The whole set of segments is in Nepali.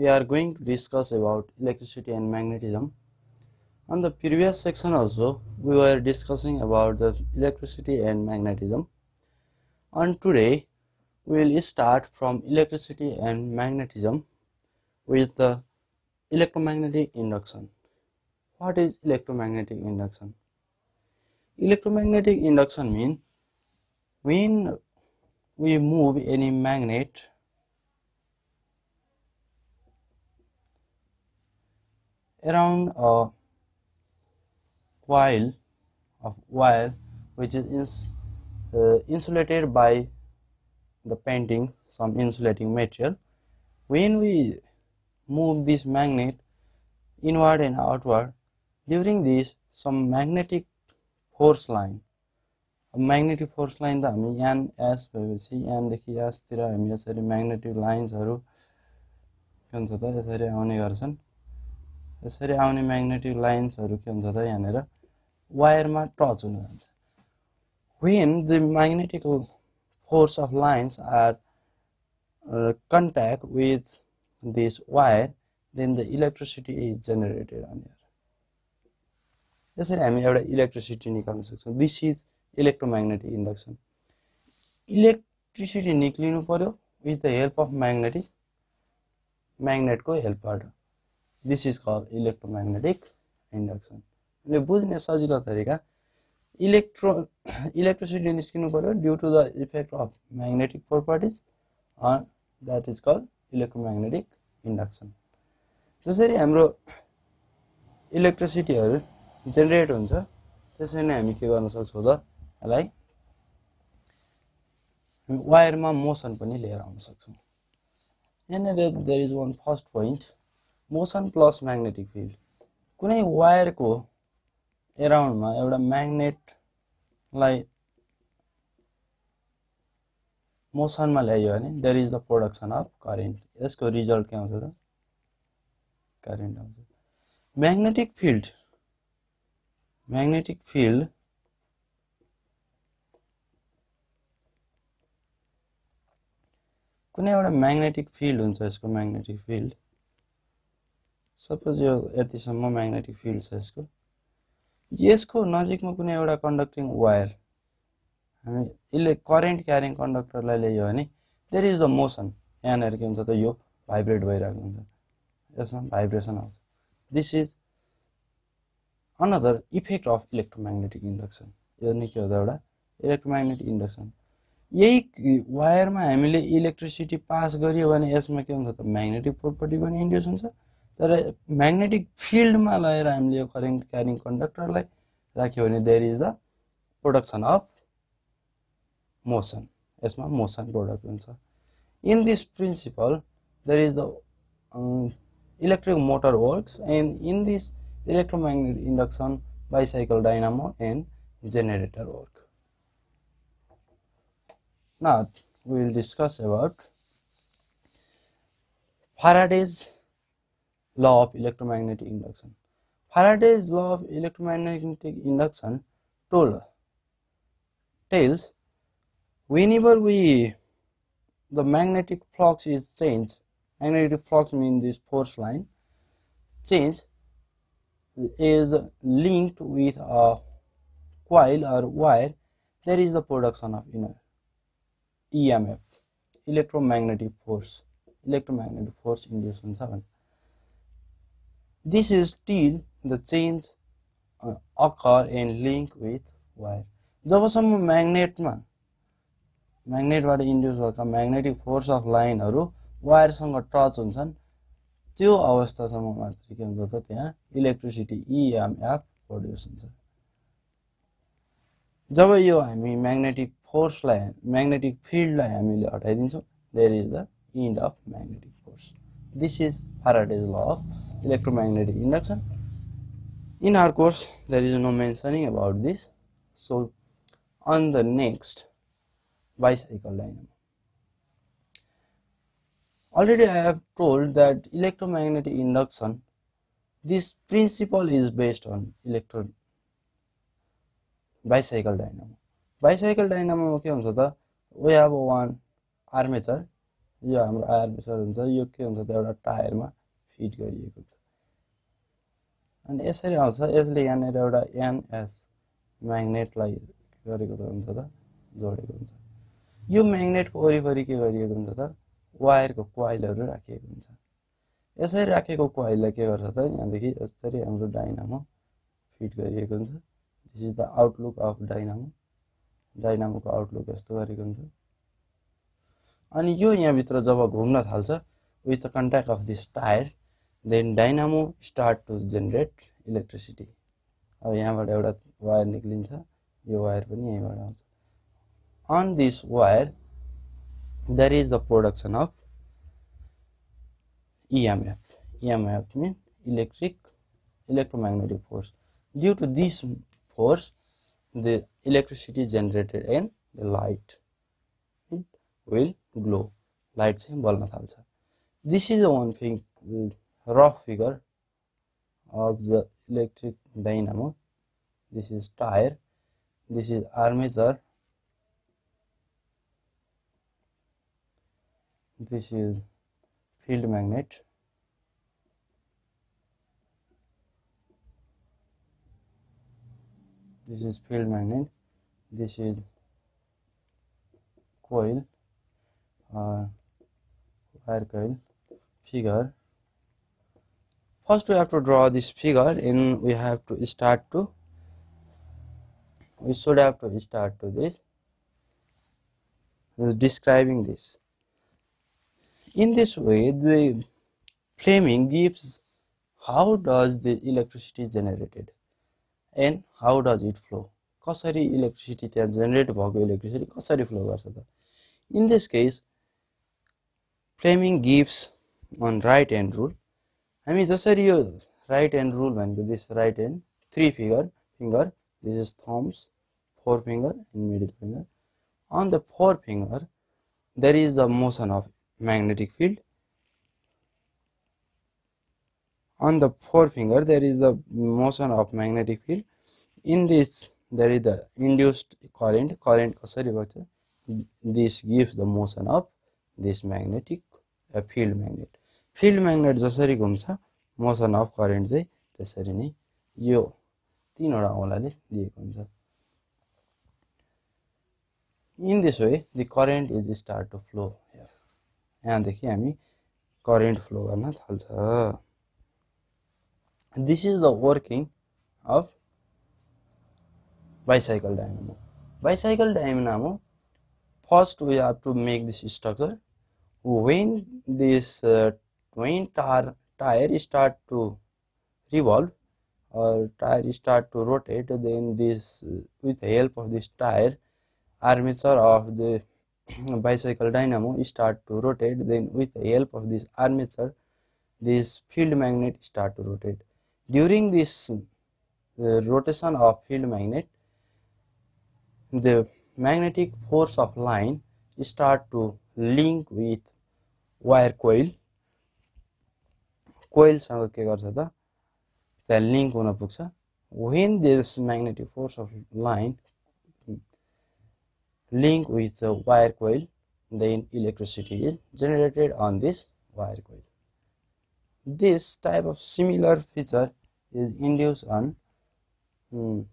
We are going to discuss about electricity and magnetism. On the previous section also we were discussing about the electricity and magnetism. And today we will start from electricity and magnetism with the electromagnetic induction. What is electromagnetic induction? Electromagnetic induction means when we move any magnet around a coil of wire which is ins- uh, insulated by the painting some insulating material when we move this magnet inward and outward during this some magnetic force line magnetic force line त हामी यान एस भएपछि यानदेखि एसतिर हामी यसरी म्याग्नेटिक लाइन्सहरू के हुन्छ त यसरी आउने गर्छन् यसरी आउने म्याग्नेटिक लाइन्सहरू के हुन्छ त यहाँनिर? वायरमा टच हुन जान्छ when the magnetic force of lines are contact with this wire then the electricity is generated on यसरी हामी एउटा इलेक्ट्रिसिटी निकाल्न सक्छौँ। This is electromagnetic induction electricity निक्लिनु पर्यो with the help of magnetic म्याग्नेटको हेल्पबाट this is call electromagnetic induction यसले बुझ्ने सजिलो तरिका इलेक्ट्रो इलेक्ट्रिसिटी निस्किनु पर्यो due to the effect of magnetic properties that is call electromagnetic induction जसरी हाम्रो इलेक्ट्रिसिटीहरू जेनेरेट हुन्छ त्यसरी नै हामी के गर्न सक्छौँ त? यसलाई वायरमा मोसन पनि लिएर आउन सक्छौँ। यहाँनिर there is one first point motion plus magnetic field. कुनै वायरको एराउन्डमा एउटा म्याग्नेटलाई मोसनमा ल्यायो भने there is the production of current यसको रिजल्ट के आउँछ त? करेन्ट आउँछ। Magnetic field. म्याग्नेटिक फिल्ड कुनै एउटा म्याग्नेटिक फिल्ड हुन्छ यसको म्याग्नेटिक फिल्ड। सपोज यो यतिसम्म म्याग्नेटिक फिल्ड छ यसको। यसको नजिकमा कुनै एउटा कन्डक्टिङ वायर हामी यसले करेन्ट क्यारिङ कन्डक्टरलाई ल्यायो भने देयर इज द मोसन यहाँनिर के हुन्छ त यो भाइब्रेट भइरहेको हुन्छ। यसमा भाइब्रेसन आउँछ। This is another effect of electromagnetic induction यो नै के हो त एउटा इलेक्ट्रोम्याग्नेटिक इन्डक्सन यही वायरमा हामीले इलेक्ट्रिसिटी पास गरियो भने यसमा के हुन्छ त म्याग्नेटिक प्रोपर्टी पनि इन्ड्युस हुन्छ। तर म्याग्नेटिक फिल्डमा लगेर हामीले यो करेन्ट क्यारिङ कन्डक्टरलाई राख्यो भने there is the production of motion यसमा मोसन प्रोडक्ट हुन्छ। In this principle there is the electric motor works and in this electromagnetic induction bicycle dynamo and generator work. Now will discuss about faraday's law of electromagnetic induction faraday's law of electromagnetic induction told tells whenever we the magnetic flux is changed magnetic flux means this force line change is linked with a coil or wire, there is the production of inner EMF, electromagnetic force, electromagnetic force induced हुन्छ भने This is till the change uh, occur and link with wire. जबसम्म म्याग्नेटमा म्याग्नेटबाट इन्ड्युस भएका म्याग्नेटिक फोर्स अफ लाइनहरू वायरसँग टच हुन्छन् त्यो अवस्थासम्म मात्र के हुन्छ त त्यहाँ? इलेक्ट्रिसिटी इएमएफ प्रड्युस हुन्छ। जब यो हामी म्याग्नेटिक फोर्सलाई म्याग्नेटिक फिल्डलाई हामीले हटाइदिन्छौँ there is the end of magnetic force This is Faraday's law of electromagnetic induction in our course there is no mentioning about this so on the next bicycle dynamo Already I have told that electromagnetic induction, this principle is based on electro bicycle dynamo. Bicycle dynamo के हुन्छ त we have one armature यो हाम्रो आर्मेचर हुन्छ यो के हुन्छ त एउटा टायरमा फिट गरिएको हुन्छ। अनि यसरी आउँछ यसले यहाँनिर एउटा एनएस म्याग्नेटलाई गरेको त हुन्छ त जोडेको हुन्छ। यो म्याग्नेटको वरिपरि के गरिएको हुन्छ त वायरको कोइलहरू राखिएको हुन्छ। यसरी राखेको कोइललाई के गर्छ त यहाँदेखि यसरी हाम्रो डाइनामो फिट गरिएको हुन्छ। This is the outlook of dynamo डाइनामोको outlook यस्तो गरेको हुन्छ। अनि यो यहाँभित्र जब घुम्न थाल्छ with the contact of this tyre then dynamo start to generate electricity अब यहाँबाट एउटा वायर निक्लिन्छ, यो वायर पनि यहीँबाट आउँछ। On this wire that is the production of EMF EMF mean electric electromagnetic force due to this force the electricity generated and the light it will glow. Light चाहिँ बल्न थाल्छ This is the one thing, the rough figure of the electric dynamo. This is tire. This is armature this is field magnet this is field magnet this is coil uh, wire coil figure first we have to draw this figure and we have to start to we should have to start to this describing this in this way, the Fleming gives how does the electricity generated and how does it flow. कसरी इलेक्ट्रिसिटी त्यहाँ जेनेरेट भएको इलेक्ट्रिसिटी कसरी फ्लो गर्छ त in this case Fleming gives on right hand rule हामी जसरी यो राइट ह्यान्ड रुल भनेको this right hand three figure finger this is thumbs four finger and middle finger on the four finger there is the motion of magnetic field on the forefinger there is the motion of magnetic field in this there is the induced current current कसरी बग्छ this gives the motion of this magnetic field magnet field magnet जसरी घुम्छ मोसन अफ करेन्ट चाहिँ त्यसरी नै यो तिनवटा औँलाले दिएको हुन्छ। In this way the current is start to flow यहाँदेखि हामी करेन्ट फ्लो गर्न थाल्छ। This is the working of bicycle dynamo bicycle dynamo first we have to make this structure when this uh, when tar tire start to revolve or tire start to rotate then this uh, with the help of this tire armature of the bicycle dynamo start to rotate then with the help of this armature this field magnet start to rotate. During this uh, rotation of field magnet the magnetic force of line start to link with wire coil कोइलसँग के गर्छ त त्यहाँ लिङ्क हुन पुग्छ when this magnetic force of line link with the wire coil then electricity is generated on this wire coil. This type of similar feature is induced on um,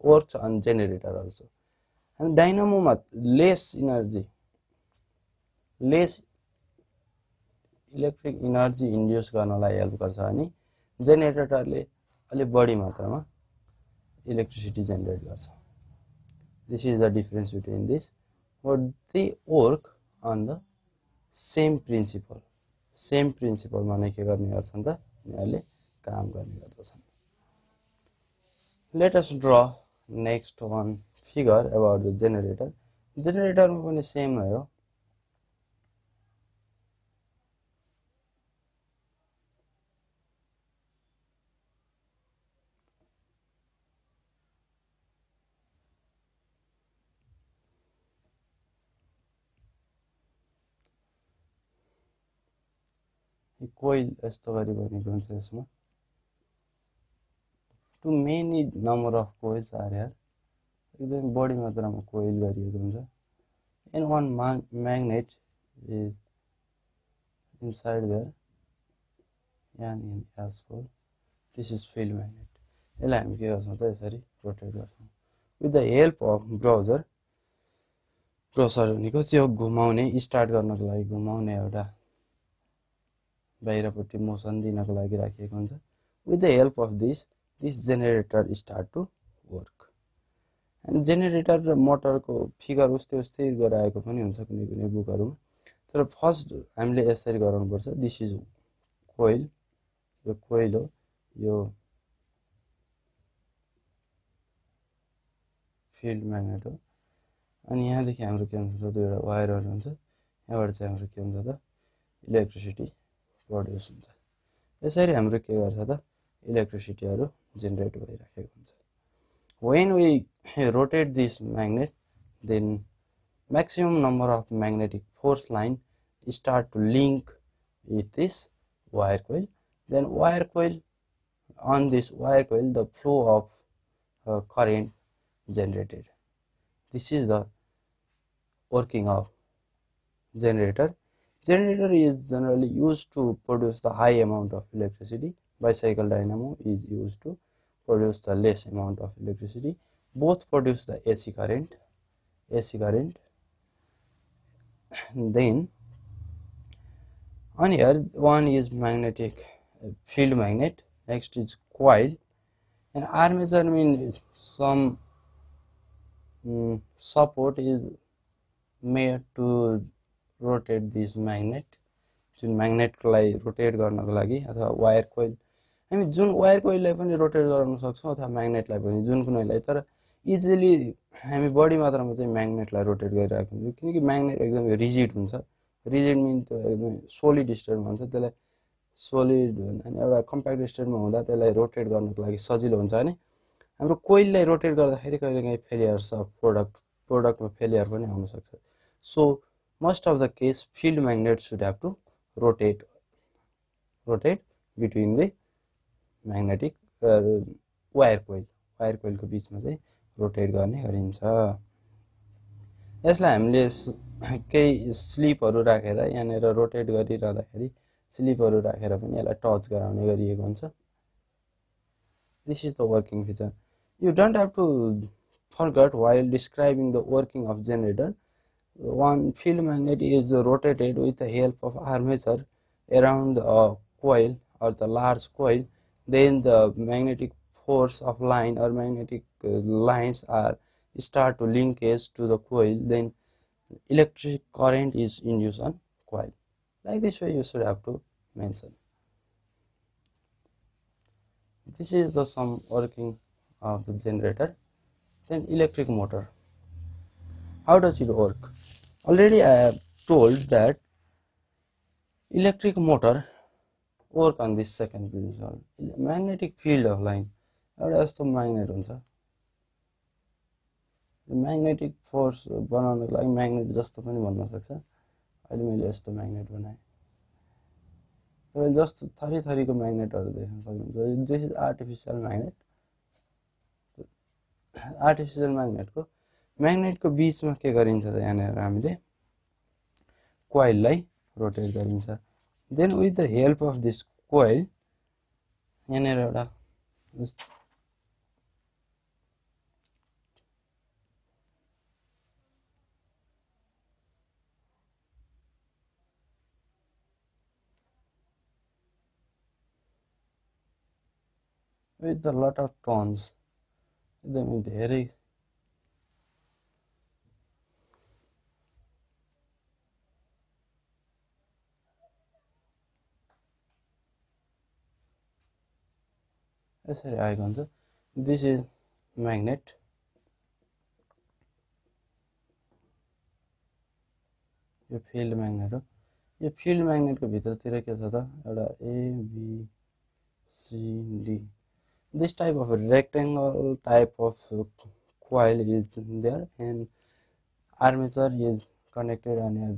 works on generator also. And dynamo less less electric energy induce गर्नलाई हेल्प गर्छ भने जेनेरेटरले अलिक बढी मात्रामा इलेक्ट्रिसिटी जेनेरेट गर्छ। This is the difference between this. But they work on the same principle same प्रिन्सिपलमा नै के गर्ने गर्छन् त? यिनीहरूले काम गर्ने गर्दछन्। Let's draw next one figure about the generator जेनेरेटरमा पनि सेम नै हो। कोइल यस्तो गरी बनेको हुन्छ यसमा? Too many number of coils are here. एकदम बढी मात्रामा कोइल गरिएको हुन्छ। एन्ड वान मा magnet is inside there and in as well this is field magnet यसलाई हामी के गर्छौँ त यसरी रोटेट गर्छौँ। With the help of browser browser भनेको त्यो घुमाउने स्टार्ट गर्नको लागि घुमाउने एउटा बाहिरपट्टि मोसन दिनको लागि राखिएको हुन्छ. With the help of this this generator start to work and generator र मोटरको फिगर उस्तै उस्तै गराएको पनि हुन्छ कुनै कुनै बुकहरूमा. तर फर्स्ट हामीले यसरी गराउनुपर्छ दिस इज कोइल यो कोइल हो यो फिल्ड म्याग्नेट हो. अनि यहाँदेखि हाम्रो के हुन्छ त वायरहरू हुन्छ यहाँबाट चाहिँ हाम्रो के हुन्छ त इलेक्ट्रिसिटी प्रड्यूस होता इसी हम के इलेक्ट्रिशिटी जेनरेट भैर when we rotate this magnet then maximum number of magnetic force line start to link with this wire coil then wire coil on this wire coil the flow of current generated this is the working of generator generator is generally used to produce the high amount of electricity. Bicycle dynamo is used to produce the less amount of electricity. Both produce the ac current ac current. Then on here one is magnetic uh, field magnet next is coil. And armature means some mm, support is made to rotate this magnet. जुन म्याग्नेटलाई रोटेट गर्नको लागि अथवा वायर कोइल हामी जुन वायर कोइललाई पनि रोटेट गराउन सक्छौँ अथवा म्याग्नेटलाई पनि जुन कुनैलाई तर इजिली हामी बढी मात्रामा चाहिँ म्याग्नेटलाई रोटेट गरिरहेको हुन्छौँ किनकि म्याग्नेट एकदमै रिजिड हुन्छ। रिजिड मिन त्यो एकदमै सोलिड स्टेटमा हुन्छ त्यसलाई सोलिड भन्दा एउटा कम्प्याक्ट स्टेटमा हुँदा त्यसलाई रोटेट गर्नको लागि सजिलो हुन्छ भने हाम्रो कोइललाई रोटेट गर्दाखेरि कहिले काहीँ फेलियर्स अफ प्रोडक्ट प्रोडक्टमा फेलियर पनि आउनसक्छ so most of the case field magnet should have to rotate rotate between the magnetic wire coil wire कोइलको बिचमा चाहिँ रोटेट गर्ने गरिन्छ यसलाई हामीले केही स्लिपहरू राखेर यहाँनिर रोटेट गरिरहँदाखेरि स्लिपहरू राखेर पनि यसलाई टच गराउने गरिएको हुन्छ this is the working feature you don't have to forget while describing the working of generator one field magnet is rotated with the help of armature around a coil or the large coil. Then the magnetic force of line or magnetic uh, lines are start to linkage to the coil. Then electric current is induced on coil. Like this way you should have to mention. This is the some working of the generator. Then electric motor. How does it work already i have told that electric motor work on this second principle magnetic field of line. एउटा यस्तो म्याग्नेट हुन्छ। म्याग्नेटिक फोर्स बनाउनको लागि म्याग्नेट जस्तो पनि भन्न सक्छ। अहिले मैले यस्तो म्याग्नेट बनाएँ। तपाईँले जस्तो थरी थरीको म्याग्नेटहरू देख्न सक्नुहुन्छ। This is artificial magnet artificial म्याग्नेटको म्याग्नेटको बिचमा के गरिन्छ त यहाँनिर हामीले? कोइललाई रोटेट गरिन्छ। Then with the help of this coil यहाँनिर एउटा with a lot of tones एकदमै धेरै यसरी आएको हुन्छ दिस इज़ म्याग्नेट यो फिल्ड म्याग्नेट हो यो फिल्ड म्याग्नेटको भित्रतिर के छ त एउटा A B C D this type of a rectangle type of coil is there and armature is connected on a,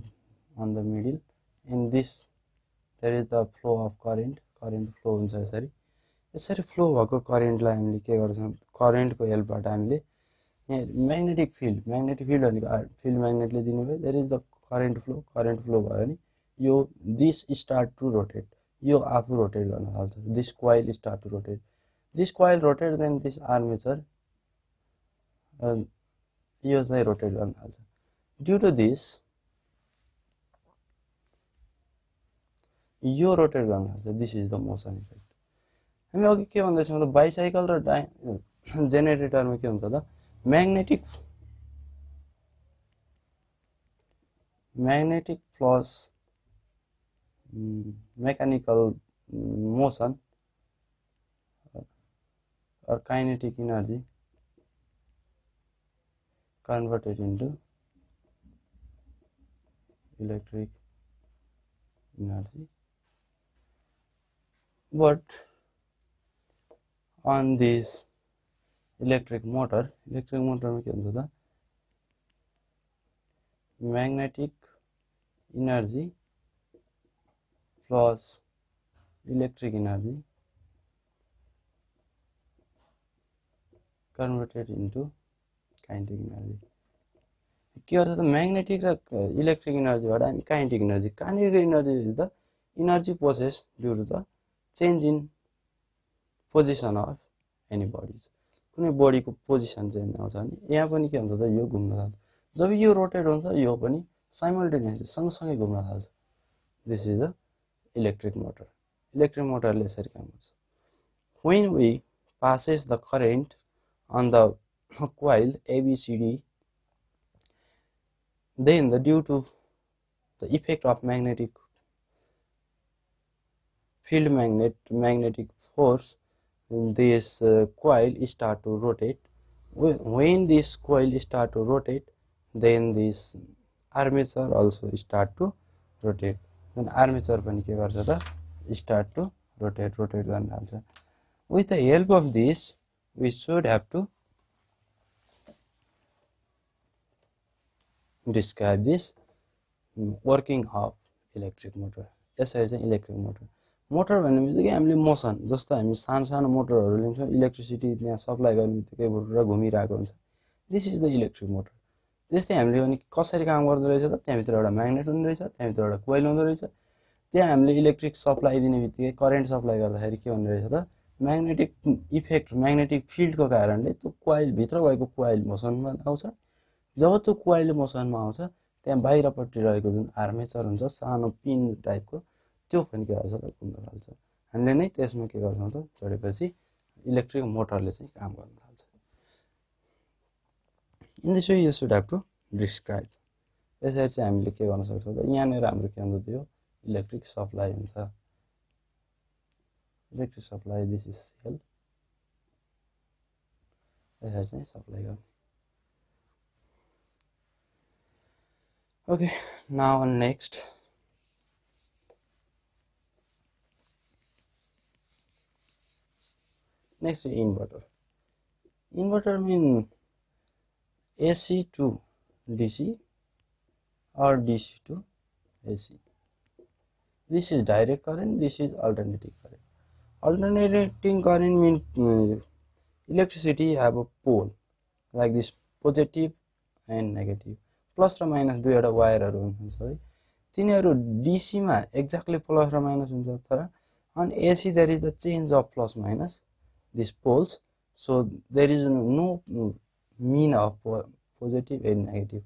on the middle in this there is the flow of current current flow हुन्छ यसरी यसरी फ्लो भएको करेन्टलाई हामीले के गर्छौँ? करेन्टको हेल्पबाट हामीले यहाँ म्याग्नेटिक फिल्ड म्याग्नेटिक फिल्ड भनेको फिल्ड म्याग्नेटले दिनुभयो। There is the current flow current flow भयो भने यो दिस स्टार्ट टु रोटेट यो आफू रोटेट गर्न थाल्छ। This coil start to rotate this coil rotate then this armature यो चाहिँ रोटेट गर्न थाल्छ। ड्यु टु दिस यो रोटेट गर्न थाल्छ। This is the motion effect हमें अगर के भाई बाइसाइकल राइ जेनेरेटर में के होता magnetic magnetic plus mechanical motion और kinetic energy converted into electric energy but on this electric motor electric motor में क्या होता था magnetic energy plus electric energy converted into kinetic energy के गर्छ त म्याग्नेटिक र इलेक्ट्रिक इनर्जीबाट हामी kinetic energy kinetic energy is the energy process due to the change in position of any bodies कुनै बडीको पोजिसन चेन्ज आउँछ भने यहाँ पनि के हुन्छ त यो घुम्न थाल्छ जब यो रोटेट हुन्छ यो पनि साइमल्टेनियसली सँगसँगै घुम्न थाल्छ this is the electric motor electric motor यसरी काम गर्छ when we passes the current on the coil abcd then the due to the effect of magnetic field magnet magnetic force this uh, coil start to rotate when this coil start to rotate then this armature also start to rotate then armature पनि के गर्छ त स्टार्ट टु रोटेट रोटेट गर्न थाल्छ with the help of this we should have to describe this working of electric motor यसरी चाहिँ इलेक्ट्रिक मोटर Motor भन्ने बित्तिकै हामीले मोसन जस्तो हामी सानो सानो मोटरहरू लिन्छौँ। इलेक्ट्रिसिटी त्यहाँ सप्लाई गर्ने बित्तिकै र घुमिरहेको हुन्छ। This is the electric motor त्यस्तै हामीले भने कसरी काम गर्दो रहेछ त? त्यहाँभित्र एउटा म्याग्नेट हुँदो रहेछ त्यहाँभित्र एउटा कोइल हुँदो रहेछ। त्यहाँ हामीले इलेक्ट्रिक सप्लाई दिने बित्तिकै करेन्ट सप्लाई गर्दाखेरि के हुने रहेछ त? म्याग्नेटिक इफेक्ट म्याग्नेटिक फिल्डको कारणले त्यो कोइलभित्र भएको कोइल मोसनमा आउँछ। जब त्यो कोइल मोसनमा आउँछ त्यहाँ बाहिरपट्टि रहेको जुन आर्मेचर हुन्छ सानो पिन टाइपको त्यो पनि के गर्छ त घुम्न थाल्छ। हामीले नै त्यसमा के गर्छौँ त? जोडेपछि इलेक्ट्रिक मोटरले चाहिँ काम गर्न थाल्छ। In this way you should have to describe यसरी चाहिँ हामीले के गर्न सक्छौँ त? यहाँनिर हाम्रो के हुन्छ त्यो इलेक्ट्रिक सप्लाई हुन्छ। Electric supply this is cell यसरी चाहिँ सप्लाई गर्ने। Now on next next inverter inverter mean AC to DC or DC to AC. This is direct current, this is alternating current. Alternating current means uh, electricity have a pole like this positive and negative. Plus र माइनस दुईवटा वायरहरू हुन्छ है तिनीहरू डिसीमा एक्ज्याक्टली प्लस र माइनस हुन्छ तर अनि AC there is the change of plus minus This poles so there is no mean of positive and negative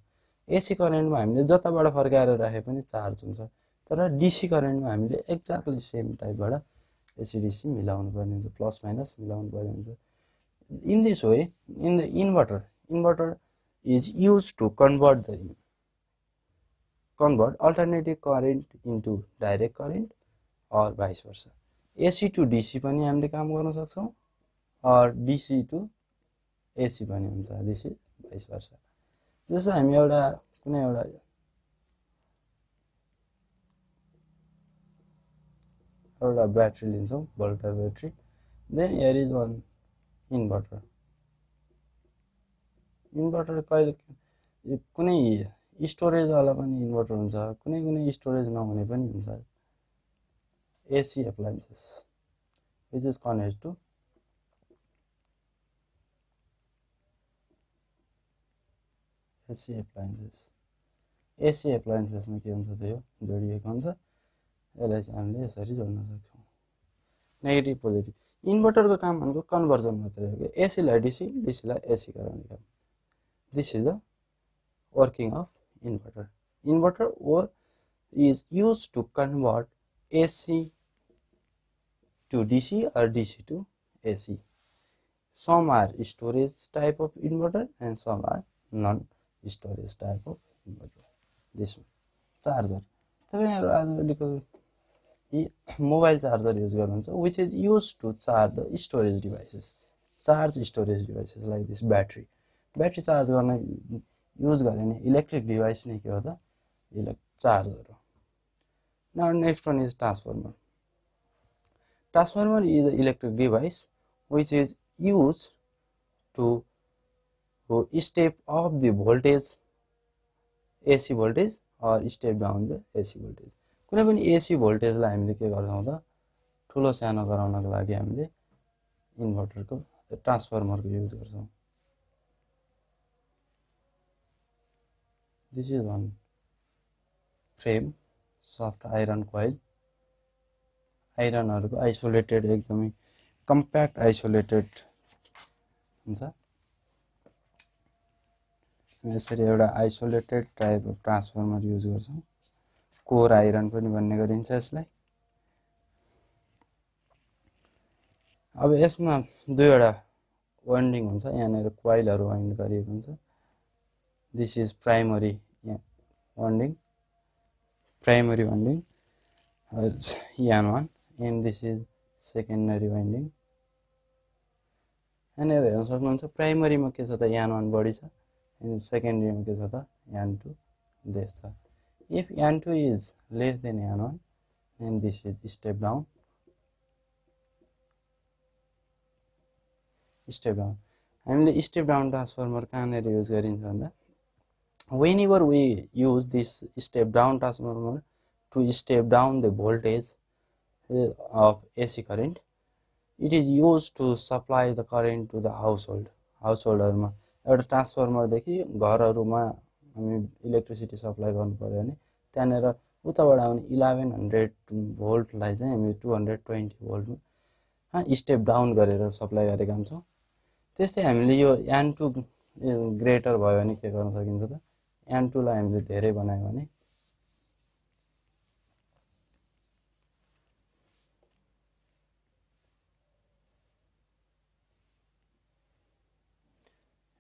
AC करेन्टमा हामीले जताबाट फर्काएर राखे पनि चार्ज हुन्छ। तर डिसी करेन्टमा हामीले एक्ज्याक्टली सेम टाइपबाट एसिडिसी मिलाउनु पर्ने हुन्छ प्लस माइनस मिलाउनु पर्ने हुन्छ। In this way in the inverter inverter is use to convert the convert alternative current into direct current or vice versa AC to DC पनि हामीले काम गर्न सक्छौँ। अर डिसी टु एसी पनि हुन्छ दिस इज़ भाइस वर्ष जस्तो हामी एउटा, कुनै एउटा एउटा ब्याट्री लिन्छौँ भोल्टर battery then here is one inverter inverter कहिले, कुनै स्टोरेजवाला पनि इन्भर्टर हुन्छ, कुनै कुनै स्टोरेज नहुने पनि AC which is connect to AC appliances. AC एप्लायन्सेसमा के हुन्छ त्यो जोडिएको हुन्छ यसलाई चाहिँ हामीले यसरी जोड्न सक्छौँ काम भनेको कन्भर्जन मात्रै हो कि एसीलाई डिसी डिसीलाई एसी गराउने काम this is the working of inverter inverter were is use to convert AC to DC or DC to AC. Some are storage type of inverter and some are non-storage of inverter. This one, charger. तपाईँहरू आजभोलिको मोबाइल चार्जर युज गर्नुहुन्छ which is use to charge the storage devices charge storage devices like this battery battery charge गर्न युज गरे भने इलेक्ट्रिक डिभाइस नै के हो त? इलेक् चार्जर हो। न next one is transformer Transformer is an electric device which is used to, to step up the voltage AC voltage or step down the AC voltage. कुनै पनि एसी भोल्टेजलाई हामीले के ठुलो सानो गराउनको लागि हामीले इन्भर्टरको ट्रान्सफर्मरको युज गर्छौँ। This is one frame soft iron coil आइरनहरूको isolated एकदमै कम्प्याक्ट आइसोलेटेड हुन्छ। यसरी एउटा आइसोलेटेड टाइप ट्रान्सफर्मर युज गर्छौँ। कोर आइरन पनि भन्ने गरिन्छ यसलाई। अब यसमा दुईवटा वाइन्डिङ हुन्छ यहाँनिर कोइलहरू वाइन्ड गरिएको हुन्छ। This is primary winding primary winding N one and this is secondary winding यहाँनिर हेर्न सक्नुहुन्छ प्राइमरीमा के छ त यान वान बढी छ। एन्ड सेकेन्डरीमा के छ त यान टू लेस छ if N two is less then N one and this is step down step down हामीले स्टेप डाउन ट्रान्सफर्मर कहाँनिर युज गरिन्छ भन्दा whenever we use this step down transformer to step down the voltage of AC current. It is used to supply the current to the household. हाउसहोल्डहरूमा एउटा ट्रान्सफर्मरदेखि घरहरूमा हामी इलेक्ट्रिसिटी सप्लाई पऱ्यो भने त्यहाँनिर उताबाट आउने इलेभेन हन्ड्रेड भोल्टलाई चाहिँ हामी टु हन्ड्रेड ट्वेन्टी भोल्टमा स्टेप डाउन गरेर सप्लाई गरेका हुन्छौँ। त्यस्तै हामीले यो एन टू ग्रेटर भयो भने के गर्न सकिन्छ त? एन टूलाई हामीले धेरै बनायो भने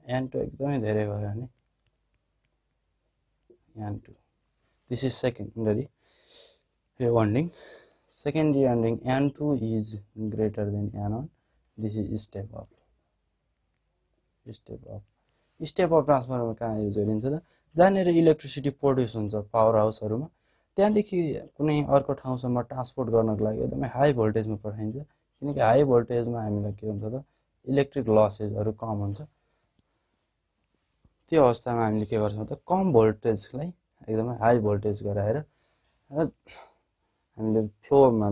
एन टू एकदमै धेरै भयो भने N two this is secondary secondary winding N two is greater than N one this is step up step up step up transformer कहाँ युज गरिन्छ त? जहाँनिर इलेक्ट्रिसिटी प्रड्युस हुन्छ पावर हाउसहरूमा त्यहाँदेखि कुनै अर्को ठाउँसम्म ट्रान्सपोर्ट गर्नको लागि एकदमै हाई भोल्टेजमा पठाइन्छ। किनकि हाई भोल्टेजमा हामीलाई के हुन्छ त? इलेक्ट्रिक लसेजहरू कम हुन्छ। त्यो अवस्थामा हामीले के गर्छौँ त कम भोल्टेजलाई एकदमै हाई भोल्टेज गराएर हामीले फ्लोमा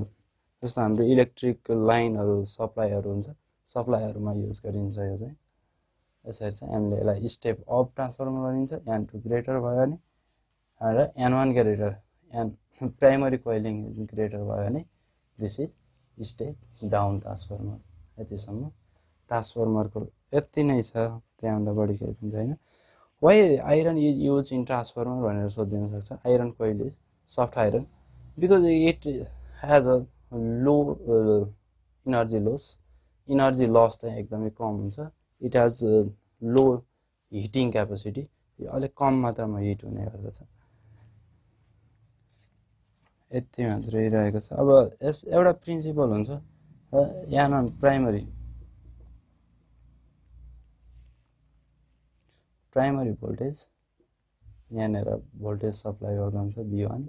जस्तो हाम्रो इलेक्ट्रिक लाइनहरू सप्लाईहरू हुन्छ सप्लाईहरूमा युज गरिन्छ यो चाहिँ। यसरी चाहिँ हामीले यसलाई स्टेप अप ट्रान्सफर्मर गरिन्छ एन टू ग्रेटर भयो भने र N one greater N primary coiling greater भयो भने this is step down transformer यतिसम्म ट्रान्सफर्मरको यति नै छ त्यहाँभन्दा बढी केही पनि छैन। Why iron is use in transformer भनेर सोधिदिन सक्छ iron coil is soft iron because it has a low energy loss energy loss चाहिँ एकदमै कम हुन्छ। It has low heating capacity यो अलिक कम मात्रामा हिट हुने गर्दछ यति मात्रै रहेको छ। अब यस एउटा प्रिन्सिपल हुन्छ। यान प्राइमरी प्राइमरी भोल्टेज यहाँनिर भोल्टेज सप्लाई गर्दा हुन्छ बी वान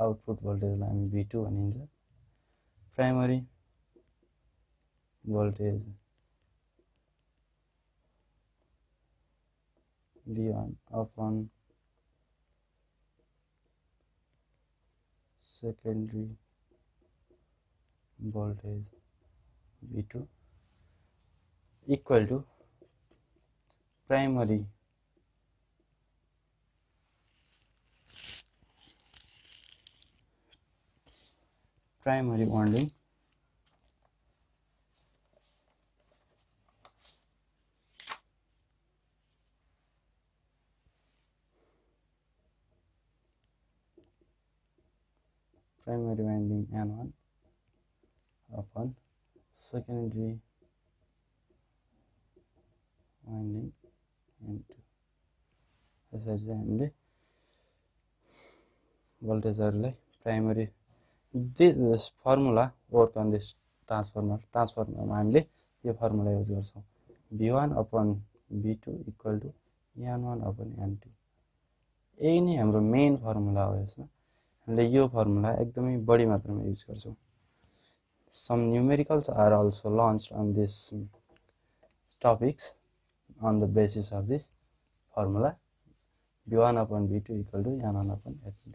आउटपुट भोल्टेजलाई हामी बी टू भनिन्छ primary voltage V one upon secondary voltage V2 equal to primary. Primary bonding primary winding N1 upon secondary winding. N2 यसरी चाहिँ हामीले भोल्टेजहरूलाई primary this formula work on this transformer ट्रान्सफर्मरमा हामीले यो फर्मुला युज गर्छौँ V one upon V two equal to N one upon N two यही नै हाम्रो मेन फर्मुला हो यसमा हामीले यो फर्मुला एकदमै बढी मात्रामा युज गर्छौँ some numericals are also launch on this topics on the basis of this formula V one upon V two equal to N one upon N two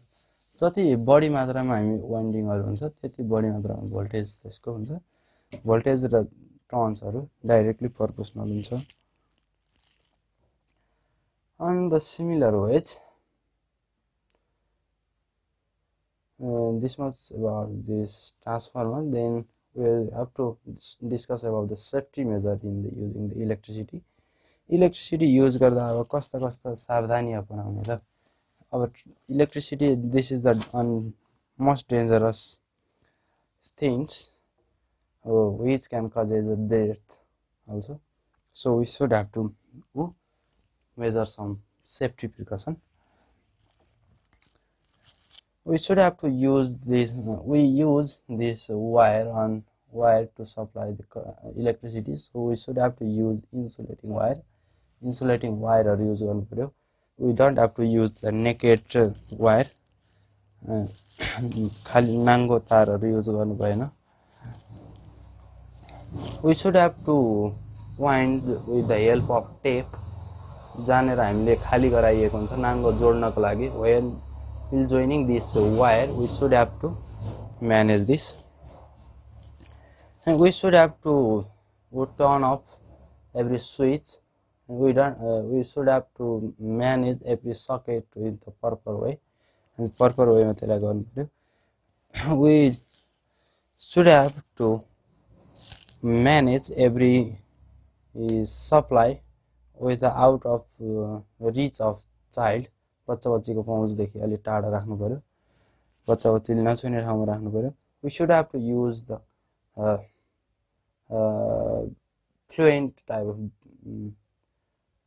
जति बढी मात्रामा हामी वाइन्डिङहरू हुन्छ त्यति बढी मात्रामा भोल्टेज त्यसको हुन्छ भोल्टेज र टर्न्सहरू डाइरेक्टली पर्पोसनल हुन्छ on the similar ways this much about this transformer then we'll have to discuss about the safety measure in the using the electricity electricity use गर्दा अब कस्ता कस्ता सावधानी अपनाउने र अब electricity this is the on most dangerous things which can cause as a death also so we should have to measure some safety precaution we should have to use this we use this wire on wire to supply the electricity so we should have to use insulating wire insulating wire are used on video. We don't have to use the naked wire. खाली नाङ्गो तारहरू युज गर्नु भएन we should have to wind with the help of tape जानेर हामीले खाली गराइएको हुन्छ, नाङ्गो जोड्नको लागि। When will joining this wire we should have to manage this we should have to turn off every switch we don't uh, we should have to manage every socket in the proper way and proper way we should have to manage every uh, supply with the out of uh, reach of child बच्चा बच्चीको पहुँचदेखि अलिक टाढा राख्नु पऱ्यो बच्चा बच्चीले नछुने ठाउँमा राख्नु पऱ्यो we should have to use the fluent type of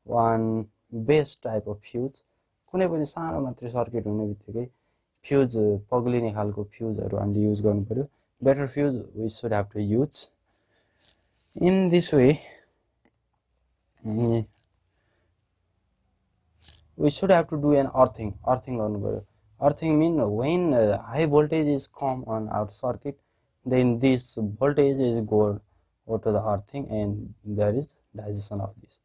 one best type of fuse कुनै पनि सानो मात्रै सर्किट हुने बित्तिकै फ्युज पग्लिने खालको फ्युजहरू हामीले युज गर्नु पऱ्यो better fuse we should have to use in this way we should have to do an earthing earthing गर्नु पऱ्यो earthing mean when uh, high voltage is come on our circuit then this voltage is go go to the earthing and there is digestion of this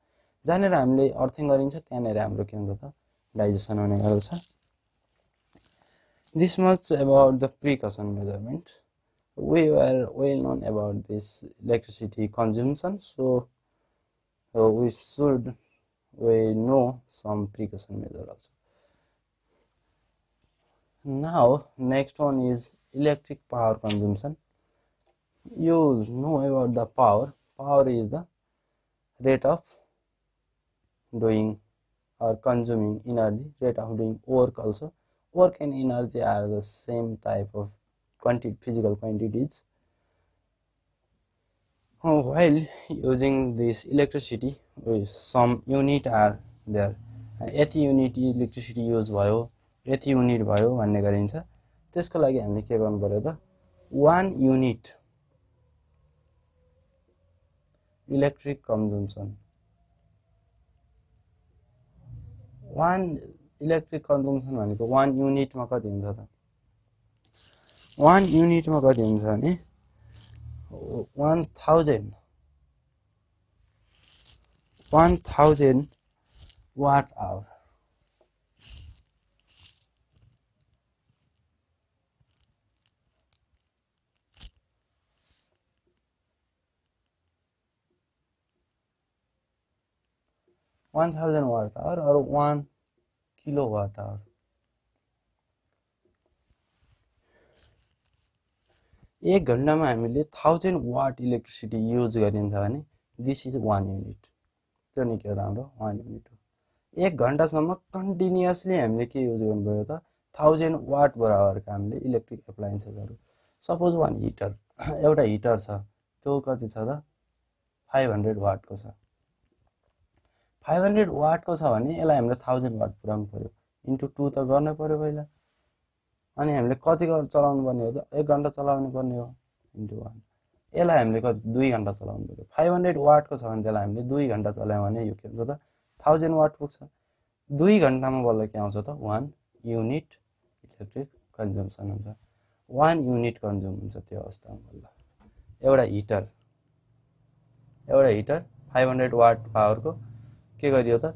जहाँनिर हामीले अर्थिङ गरिन्छ त्यहाँनिर हाम्रो के हुन्छ त डाइजेसन हुने गर्दछ this much about the precaution measurement we were well known about this electricity consumption so uh, we should we know some precaution measure also now next one is electric power consumption you know about the power power is the rate of doing or consuming energy rate of doing work also work and energy are the same type of quantity physical quantities while using this electricity some unit are there यति युनिट इलेक्ट्रिसिटी युज भयो यति युनिट भयो भन्ने गरिन्छ त्यसको लागि हामीले के गर्नु पऱ्यो त one unit electric consumption one electric consumption भनेको वान युनिटमा कति हुन्छ त? वान युनिटमा कति हुन्छ भने one thousand. One thousand watt hour one thousand watt hour or one kilowatt hour. एक घन्टामा हामीले थाउजन्ड वाट इलेक्ट्रिसिटी युज गरिन्छ भने दिस इज वान युनिट त्यो नै के हो त हाम्रो? वान युनिट हो। एक घन्टासम्म कन्टिन्युसली हामीले के युज गर्नु पऱ्यो त? थाउजन्ड वाट बराबरको हामीले इलेक्ट्रिक एप्लायन्सेसहरू सपोज वान हिटर एउटा हिटर छ। त्यो कति छ त? फाइभ हन्ड्रेड वाटको छ। फाइभ हन्ड्रेड वाटको छ भने यसलाई हामीले थाउजन्ड वाट पुऱ्याउनु पऱ्यो। इन्टु टू त गर्नै पऱ्यो पहिला। अनि हामीले कति चलाउनु पर्ने हो त एक घन्टा चलाउनु पर्ने हो इन्टु वान। यसलाई हामीले कति दुई घन्टा चलाउनु पऱ्यो। फाइभ हन्ड्रेड वाटको छ भने त्यसलाई हामीले दुई घन्टा चलायौँ भने यो के हुन्छ त थाउजन्ड वाट पुग्छ। दुई घन्टामा बल्ल के आउँछ त वान युनिट इलेक्ट्रिक कन्ज्युम्सन हुन्छ। वान युनिट कन्ज्युम हुन्छ त्यो अवस्थामा बल्ल। एउटा हिटर। एउटा हिटर फाइभ हन्ड्रेड वाट पावरको के गरियो त?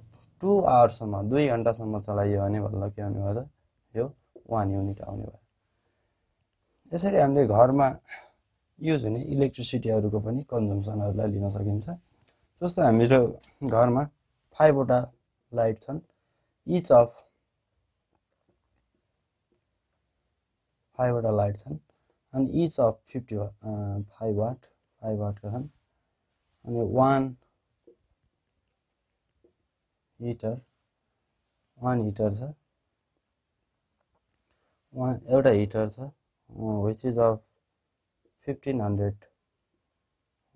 टु आवर्ससम्म दुई घन्टासम्म चलाइयो भने बल्ल के हुने भयो त? यो वान युनिट आउने भयो। यसरी हामीले घरमा युज हुने इलेक्ट्रिसिटीहरूको पनि कन्जम्सनहरूलाई लिन सकिन्छ। जस्तो हाम्रो घरमा फाइभवटा लाइट छन् इच अफ फाइभवटा लाइट छन् अनि each of fifty five watt five वाटका छन् अनि वान हिटर वान हिटर छ। वान एउटा हिटर छ which is of fifteen hundred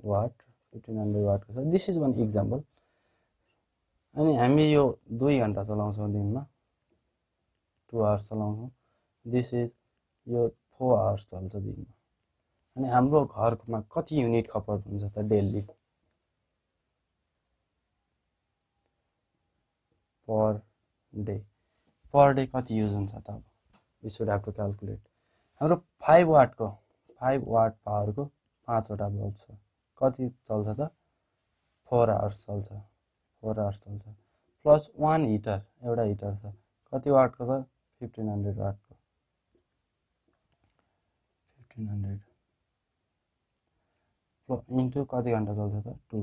watt fifteen hundred वाटको छ। दिस इज वान इक्जाम्पल अनि हामी यो दुई घन्टा चलाउँछौँ दिनमा। टु आवर्स चलाउँछौँ। दिस इज यो फोर आवर्स चल्छ दिनमा। अनि हाम्रो घरमा कति युनिट खपत हुन्छ त daily per day per day कति युज हुन्छ त अब? We should have to calculate हाम्रो फाइभ वाटको फाइभ वाट पावरको पाँचवटा बल्ब छ। कति चल्छ त? फोर आवर्स चल्छ। फोर आवर्स चल्छ। प्लस वान हिटर एउटा हिटर छ। कति वाटको त? फिफ्टिन हन्ड्रेड वाटको फिफ्टिन हन्ड्रेड इन्टु कति घन्टा चल्छ त? टु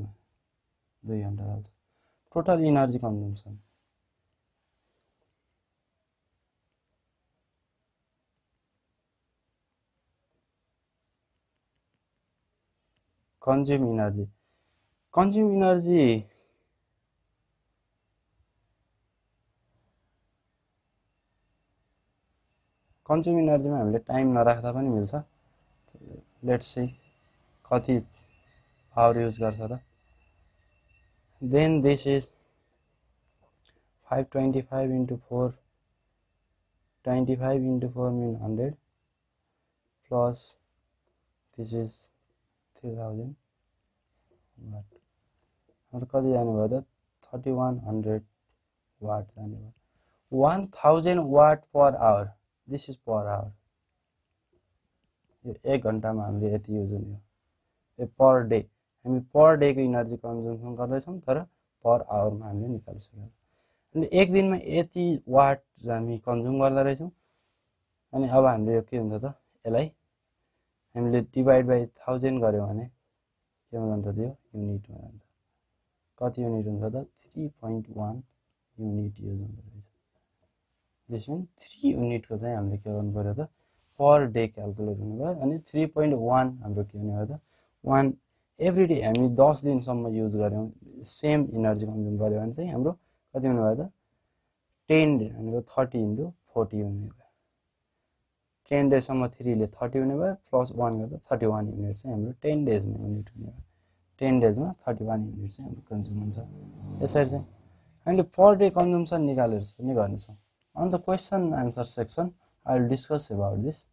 दुई घन्टा चल्छ। Total energy consumption consume energy consume energy consume इनर्जीमा हामीले टाइम नराख्दा पनि मिल्छ। लेट्स सी कति पावर युज गर्छ त। Then this is five twenty five into four twenty five into four mean hundred plus this is three thousand watt हाम्रो कति जानुभयो त? थर्टी वान हन्ड्रेड वाट जानुभयो one thousand watt per hour this is per hour यो एक घन्टामा हामीले यति युज हुने हो। ए पर डे हामी पर डेको इनर्जी कन्जम्सन गर्दैछौँ तर पर आवरमा हामीले निकालिसक्यौँ अनि एक दिनमा यति वाट हामी कन्ज्युम गर्दो रहेछौँ। अनि अब हामीले यो के हुन्छ त? यसलाई हामीले डिभाइड बाई थाउजन्ड गऱ्यौँ भने केमा जान्छ त्यो? युनिटमा जान्छ कति युनिट हुन्छ त? Three point one unit use हुँदो रहेछ। त्यसमा थ्री युनिटको चाहिँ हामीले के गर्नु पऱ्यो त? पर डे क्यालकुलेट हुनुभयो अनि थ्री पोइन्ट वान हाम्रो के हुने भयो त? वान एभ्री डे हामी दस दिनसम्म युज गऱ्यौँ। सेम इनर्जी कन्ज्युम गऱ्यो भने चाहिँ हाम्रो कति हुनुभयो त? टेन भनेको थर्टी इन्टु फोर्टी हुने भयो। टेन डेजसम्म थ्रीले थर्टी हुने भयो प्लस वान गर्दा थर्टी वान युनिट चाहिँ हाम्रो टेन डेजमा युनिट हुने भयो। टेन डेजमा थर्टी वान युनिट चाहिँ हाम्रो कन्ज्युम हुन्छ। यसरी चाहिँ हामीले पर डे कन्ज्युम्सन निकालेर पनि गर्नेछौँ। अन्त question answer section I will discuss about this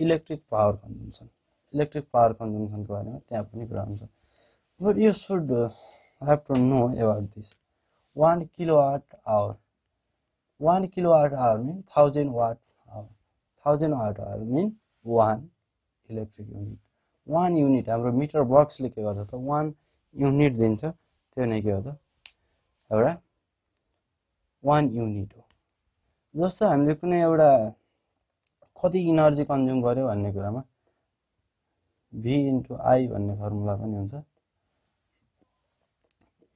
electric power consumption electric power कन्ज्युम्सनको बारेमा त्यहाँ पनि कुरा हुन्छ। But you should have to know about this one kilowatt hour one kilowatt hour mean thousand watt thousand watt hour mean one electric unit. One unit हाम्रो मिटर बक्सले के गर्छ त वान युनिट दिन्छ त्यो नै के हो त एउटा वान युनिट हो। जस्तो हामीले कुनै एउटा कति इनर्जी कन्ज्युम गर्यो भन्ने कुरामा भी इन्टु आई भन्ने फर्मुला पनि हुन्छ।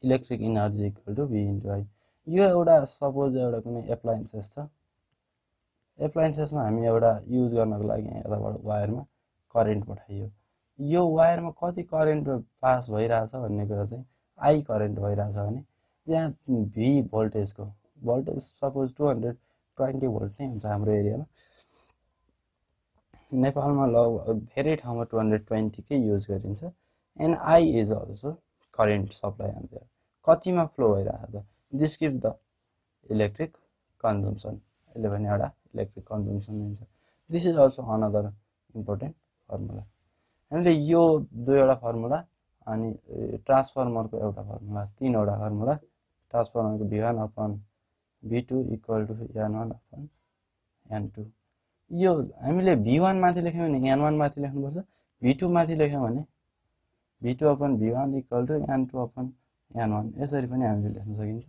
Electric energy equal to V into I यो एउटा सपोज एउटा कुनै एप्लायन्सेस छ। एप्लायन्सेसमा हामी एउटा युज गर्नको लागि यताबाट वायरमा करेन्ट पठाइयो। यो वायरमा कति करेन्ट पास भइरहेछ भन्ने कुरा चाहिँ आई करेन्ट भइरहेछ भने यहाँ V भोल्टेजको voltage suppose two hundred twenty volt नै हुन्छ हाम्रो एरियामा। नेपालमा लगभग धेरै ठाउँमा टु हन्ड्रेड ट्वेन्टीकै युज गरिन्छ। And I is also current supply अन्त कतिमा फ्लो भइरहेको छ this give the electric consumption यसले भने एउटा इलेक्ट्रिक कन्जम्सन दिन्छ। This is also another important formula हामीले यो दुईवटा फर्मुला अनि ट्रान्सफर्मरको एउटा फर्मुला तिनवटा formula ट्रान्सफर्मरको V one upon V two equal to N one upon N two यो हामीले भी वान माथि लेख्यौँ भने एन वान माथि लेख्नुपर्छ भी टू माथि लेख्यौँ भने V two upon V one equal to N two upon N one यसरी पनि हामीले लेख्न सकिन्छ।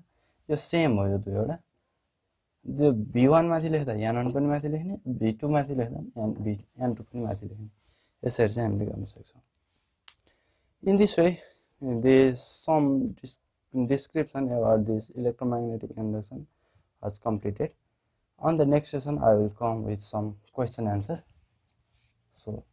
यो सेम हो यो दुईवटा। त्यो भी वान माथि लेख्दा एन वान पनि माथि लेख्ने भी टू माथि लेख्दा एन भी एन टू पनि माथि लेख्ने यसरी चाहिँ हामीले गर्न सक्छौँ in this way this some description about this electromagnetic induction was completed on the next session i will come with some question answer so